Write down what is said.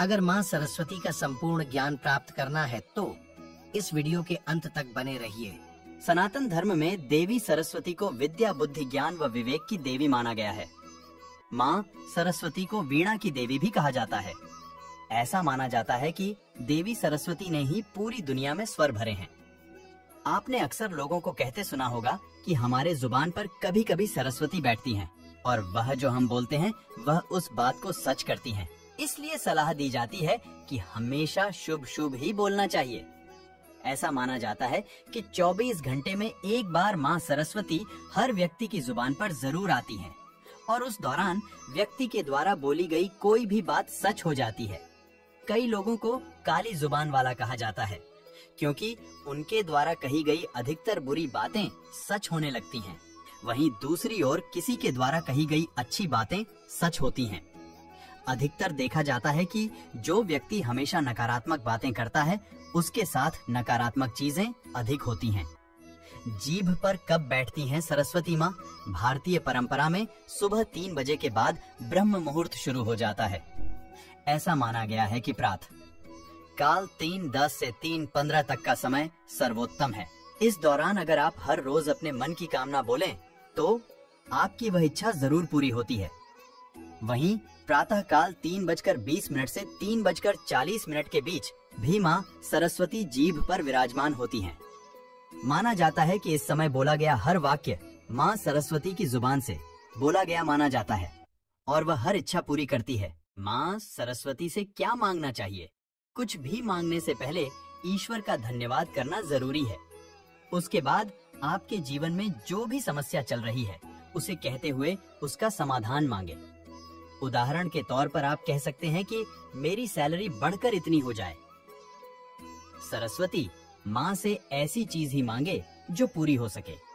अगर माँ सरस्वती का संपूर्ण ज्ञान प्राप्त करना है तो इस वीडियो के अंत तक बने रहिए। सनातन धर्म में देवी सरस्वती को विद्या, बुद्धि, ज्ञान व विवेक की देवी माना गया है। माँ सरस्वती को वीणा की देवी भी कहा जाता है। ऐसा माना जाता है कि देवी सरस्वती ने ही पूरी दुनिया में स्वर भरे हैं। आपने अक्सर लोगों को कहते सुना होगा कि हमारे ज़ुबान पर कभी कभी सरस्वती बैठती हैं, और वह जो हम बोलते हैं, वह उस बात को सच करती हैं। इसलिए सलाह दी जाती है कि हमेशा शुभ शुभ ही बोलना चाहिए ऐसा माना जाता है कि 24 घंटे में एक बार माँ सरस्वती हर व्यक्ति की ज़ुबान पर ज़रूर आती हैं और उस दौरान व्यक्ति के द्वारा बोली गई कोई भी बात सच हो जाती है कई लोगों को काली ज़ुबान वाला कहा जाता है, क्योंकि उनके द्वारा कही गई अधिकतर बुरी बातें सच होने लगती हैं। वहीं दूसरी ओर किसी के द्वारा कही गई अच्छी बातें सच होती हैं। अधिकतर देखा जाता है कि जो व्यक्ति हमेशा नकारात्मक बातें करता है, उसके साथ नकारात्मक चीज़ें अधिक होती हैं। जीभ पर कब बैठती हैं सरस्वती माँ? भारतीय परंपरा में सुबह तीन बजे के बाद ब्रह्म मुहूर्त शुरू हो जाता है। ऐसा माना गया है कि प्रात। काल तीन, दस से तीन, पंद्रह तक का समय सर्वोत्तम है। इस दौरान अगर आप हर रोज अपने मन की कामना बोलें तो आपकी वह इच्छा ज़रूर पूरी होती है। वहीं प्रातः काल तीन बजकर बीस मिनट से तीन बजकर चालीस मिनट के बीच भी माँ सरस्वती जीभ पर विराजमान होती हैं। माना जाता है कि इस समय बोला गया हर वाक्य माँ सरस्वती की ज़ुबान से बोला गया माना जाता है, और वह हर इच्छा पूरी करती है। माँ सरस्वती से क्या मांगना चाहिए? कुछ भी मांगने से पहले ईश्वर का धन्यवाद करना ज़रूरी है। उसके बाद आपके जीवन में जो भी समस्या चल रही है, उसे कहते हुए उसका समाधान मांगे। उदाहरण के तौर पर आप कह सकते हैं कि मेरी सैलरी बढ़कर इतनी हो जाए। सरस्वती, माँ से ऐसी चीज़ ही मांगे जो पूरी हो सके।